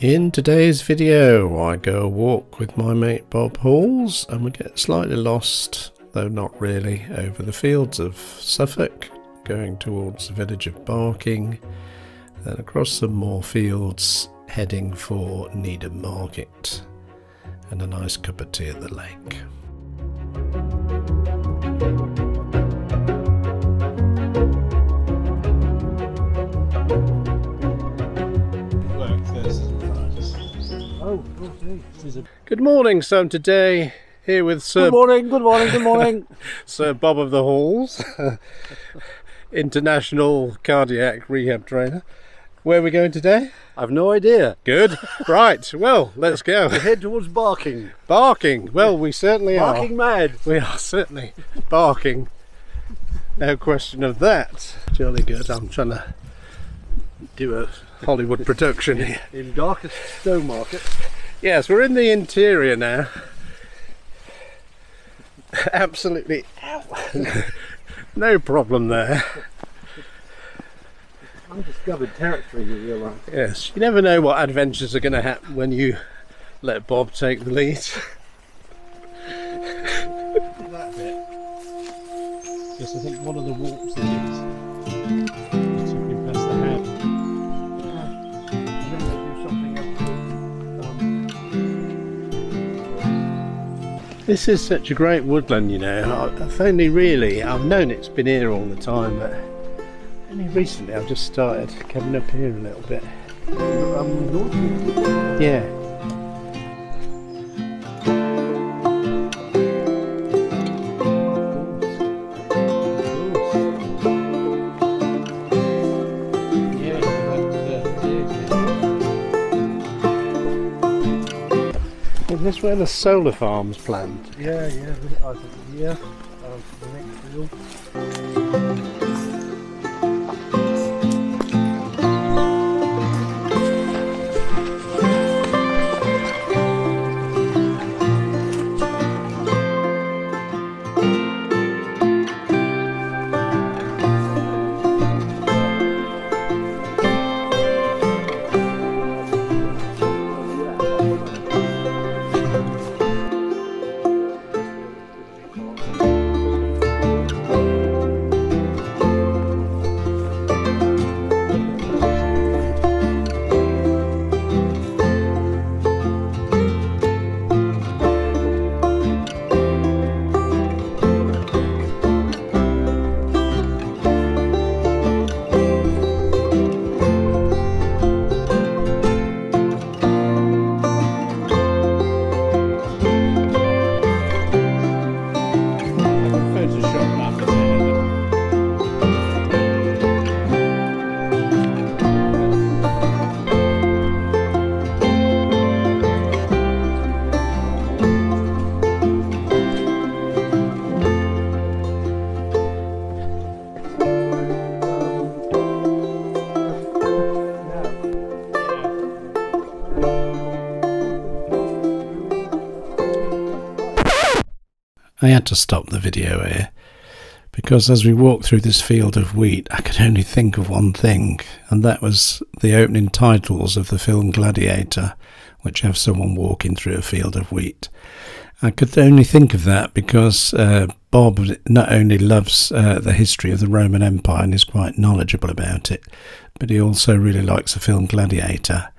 In today's video, I go a walk with my mate Bob Halls and we get slightly lost, though not really, over the fields of Suffolk, going towards the village of Barking, then across some more fields, heading for Needham Market, and a nice cup of tea at the lake. Good morning, so today here with Sir Good morning, good morning, good morning. Sir Bob of the Halls, international cardiac rehab trainer. Where are we going today? I've no idea. Good. Right. Well, let's go. Head towards barking. Barking. Well, we certainly are Barking mad. We are certainly barking. No question of that. Jolly good. I'm trying to do a Hollywood production here. In darkest Stowmarket. Yes, we're in the interior now. Absolutely. no problem there. Undiscovered territory, you realise. Yes, you never know what adventures are going to happen when you let Bob take the lead. That bit. Yes, I think one of the warps it This is such a great woodland, you know. I- I've only really, I've known it's been here all the time, but only recently I've just started coming up here a little bit. um, Yeah. Where the solar farm's planned? Yeah, yeah, I think here. Um, the next field. I had to stop the video here because as we walked through this field of wheat, I could only think of one thing, and that was the opening titles of the film Gladiator, which have someone walking through a field of wheat. I could only think of that because uh, Bob not only loves uh, the history of the Roman Empire and is quite knowledgeable about it, but he also really likes the film Gladiator.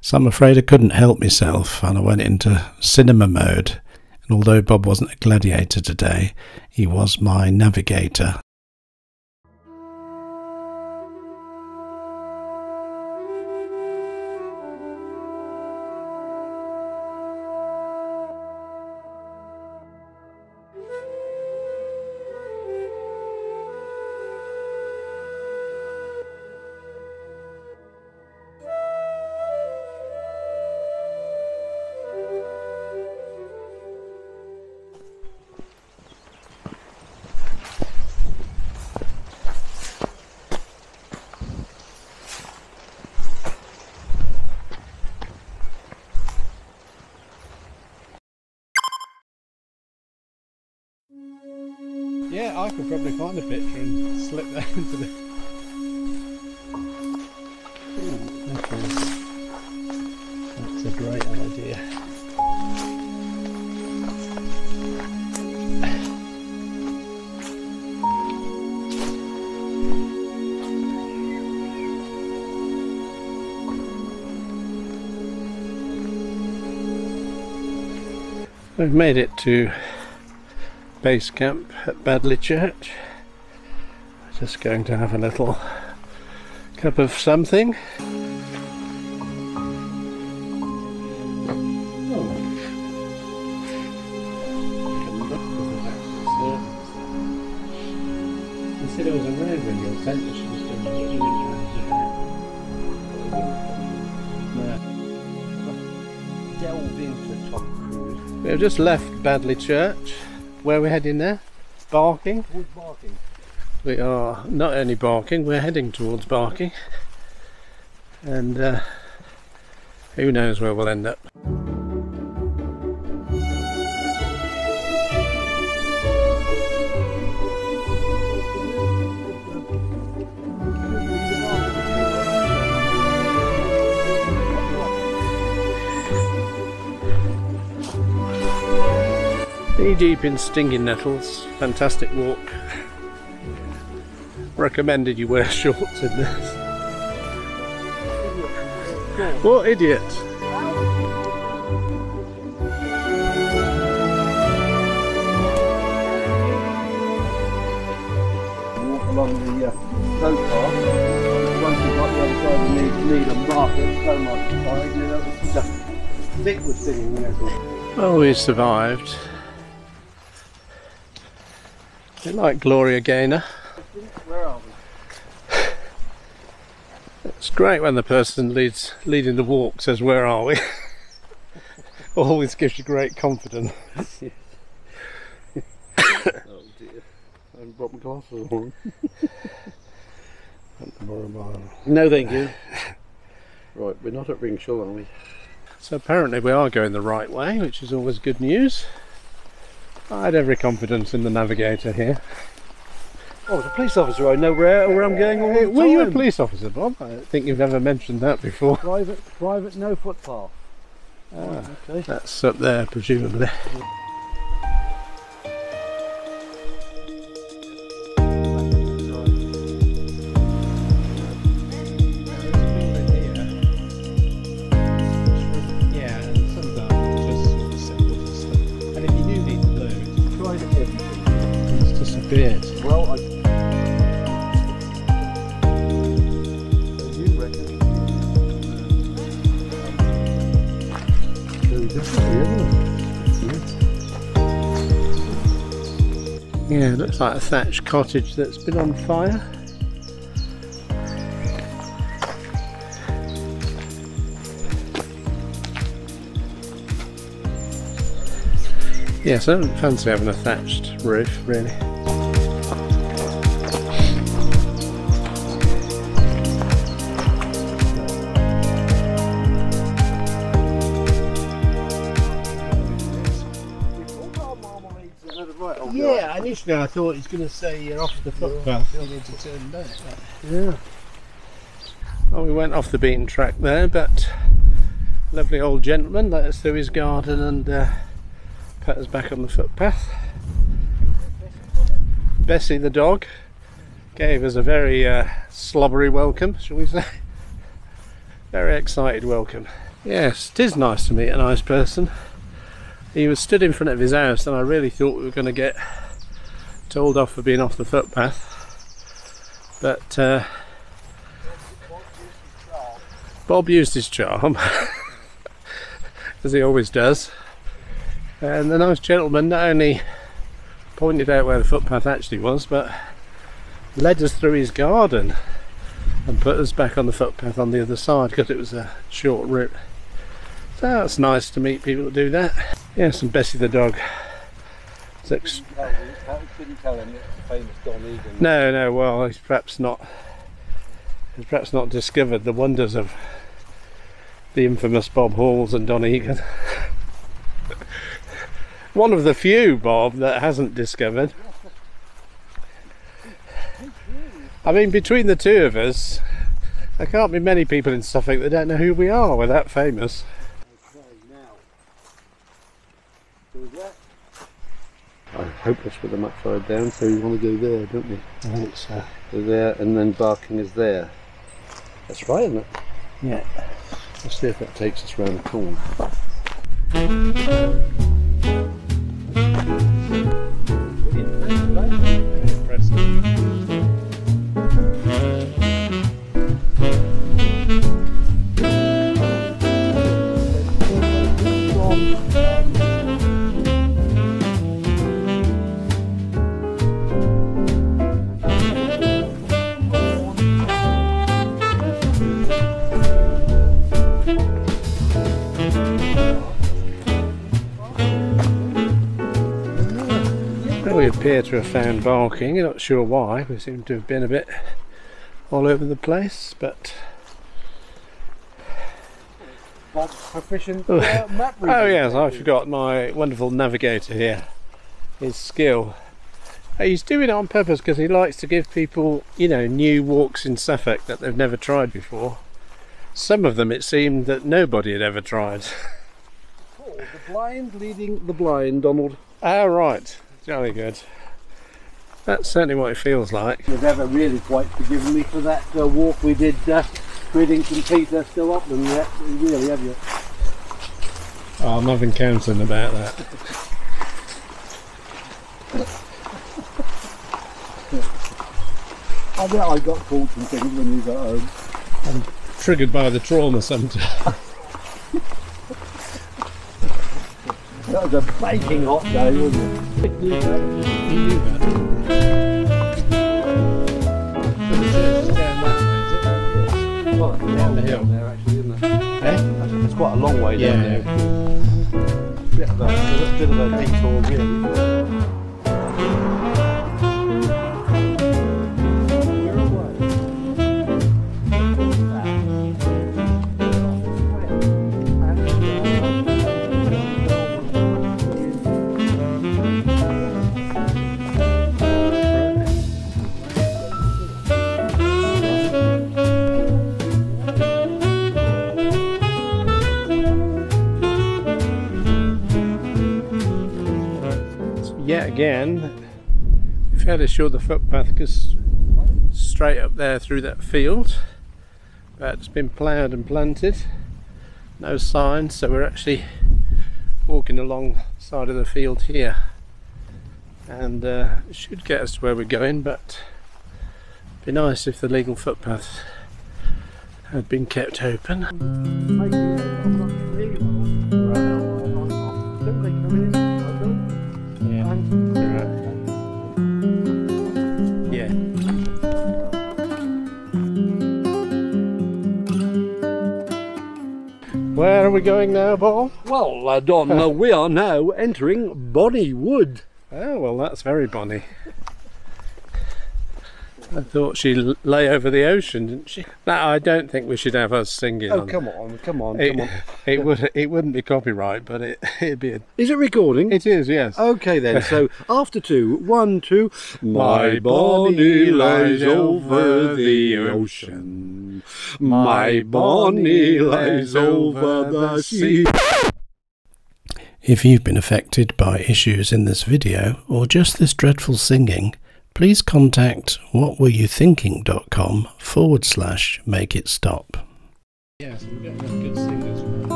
So I'm afraid I couldn't help myself, and I went into cinema mode. And although Bob wasn't a gladiator today, he was my navigator. I could probably find a picture and slip that into the. Ooh, okay. That's a great idea. We've made it to base camp at Badley Church. Just going to have a little cup of something. Said it was around when your tent was going to you didn't Delve into Tom Cruise. We've just left Badley Church. Where we're we heading there? Barking? Wood barking. We are not only barking, we're heading towards barking. And uh, who knows where we'll end up. Knee deep in stinging nettles. Fantastic walk. Recommended you wear shorts in this. What idiot? Walk along the uh, towpath. Once you've got the other side of the knee, Needham Market, so much you it's just thick with stinging nettles. Well, we survived. A bit like Gloria Gaynor. Where are we? It's great when the person leads leading the walk says, "Where are we?" Always gives you great confidence. Oh dear. I haven't brought my glasses on. No, thank you. Right, we're not at Ringshall, are we? So apparently we are going the right way, which is always good news. I had every confidence in the navigator here. Oh, the police officer, I know where, where I'm going all the Were you a police officer, Bob? I don't think you've ever mentioned that before. Private, private, no footpath. Ah, Okay. that's up there, presumably. Disappeared. Well, I. You reckon? Very definitely, isn't it? Yeah, it looks like a thatched cottage that's been on fire. Yes, I don't fancy having a thatched roof, really. Initially I thought he's going to say you're off the footpath, you'll need to turn back. Yeah. Well, we went off the beaten track there, but lovely old gentleman let us through his garden and uh, put us back on the footpath. Bessie the dog gave us a very uh, slobbery welcome, shall we say? Very excited welcome. Yes, it is nice to meet a nice person. He was stood in front of his house, and I really thought we were going to get told off for being off the footpath. But uh, Bob used his charm, as he always does. And the nice gentleman not only pointed out where the footpath actually was, but led us through his garden and put us back on the footpath on the other side because it was a short route. So that's nice to meet people that do that. Yes, and Bessie the dog. Egan. no, no, well, he's perhaps not. He's perhaps not discovered the wonders of the infamous Bob Halls and Don Egan. One of the few, Bob, that hasn't discovered. I mean, between the two of us, there can't be many people in Suffolk that don't know who we are. We're that famous. Goes there. I hope let's put them upside down, so we want to go there, don't we? I think so. Go there, and then barking is there. That's right, isn't it? Yeah. Let's see if that takes us round the corner. Appear to have found barking. Not sure why. We seem to have been a bit all over the place, but proficient Oh. uh, map reading. oh yes, I forgot my wonderful navigator here. His skill. Uh, He's doing it on purpose because he likes to give people, you know, new walks in Suffolk that they've never tried before. Some of them, it seemed that nobody had ever tried. Oh, the blind leading the blind, Donald. Ah, right. Jolly good. That's certainly what it feels like. You've ever really quite forgiven me for that uh, walk we did uh, Cridington Peter still Upland yet, really, have you? Oh, I'm having counting about that. I bet I got called some things when you got home. I'm Triggered by the trauma sometimes. That was a baking hot day, wasn't it? You knew that. So the church is down that way, is it? Well, that's a Down the hill. there actually, isn't it? Eh? It's quite a long way down Yeah. there. Bit of a, a bit of a detour really. Again, we've had to short the footpath goes straight up there through that field, but it's been ploughed and planted. No signs, so we're actually walking along side of the field here, and uh, it should get us to where we're going. But it'd be nice if the legal footpath had been kept open. Where are we going now, Paul? Well, uh, Don, uh, we are now entering Bonny Wood. Oh, well, that's very bonny. I thought she lay over the ocean, didn't she? No, I don't think we should have us singing. Oh, on come on, come on, It, come on. it would it wouldn't be copyright, but it it'd be. A, Is it recording? it is, yes. Okay then, so after two, one, two. My bonnie lies over the ocean. My bonnie lies over the sea. If you've been affected by issues in this video or just this dreadful singing, please contact whatwereyouthinking.com forward slash make it stop. Yes,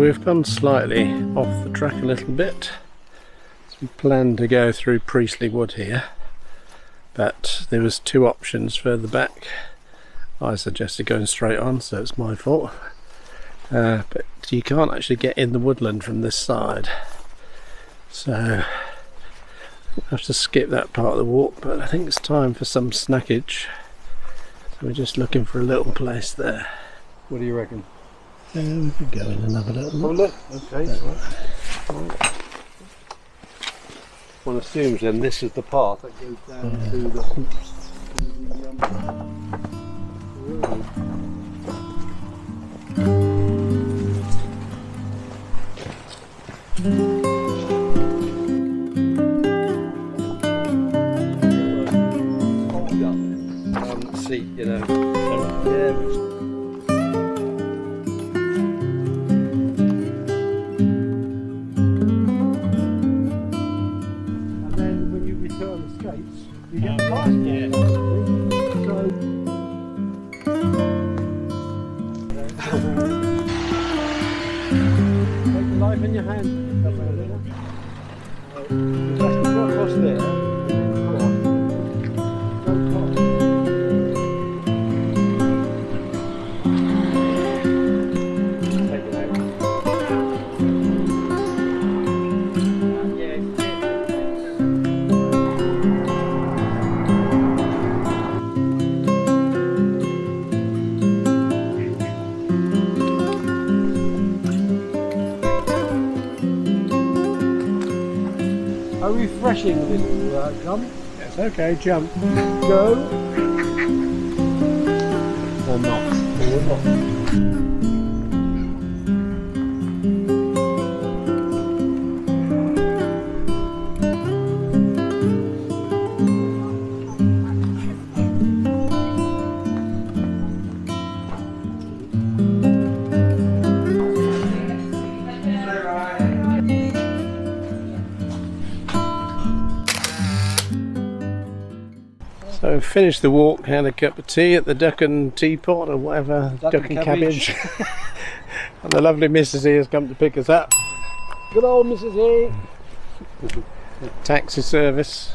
we've gone slightly off the track a little bit. We planned to go through Priestley Wood here, but there was two options further back. I suggested going straight on, so it's my fault. Uh, but you can't actually get in the woodland from this side, so I have to skip that part of the walk. But I think it's time for some snackage. So we're just looking for a little place there. What do you reckon? Yeah, we could go in and have a little Oh look. okay. Right. One assumes then this is the path that goes down Yeah. to the, road. Um, seat, you know. Get the price yeah. Take the life in your hand. Come round here. Just have to go across there. Refreshing little uh, jump. Yes, okay, jump. Go. Or not. Or not. Finished the walk, had a cup of tea at the Duck and Teapot or whatever, Duck Duck, and and Cabbage. Cabbage. and the lovely Mrs. E has come to pick us up. Good old Mrs. E. Taxi service.